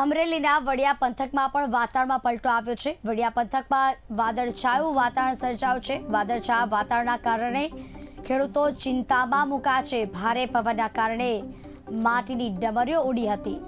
અમરેલીના વડિયા પંથકમાં પણ વાતાવરણમાં પલટો આવ્યો છે. વડિયા પંથકમાં વાદળછાયું વાતાવરણ સર્જાયું છે. વાદળછાયા વાતાવરણના કારણે ખેડૂતો ચિંતામાં મુકાયા છે. ભારે પવનના કારણે માટીની ડમરીઓ ઉડી હતી.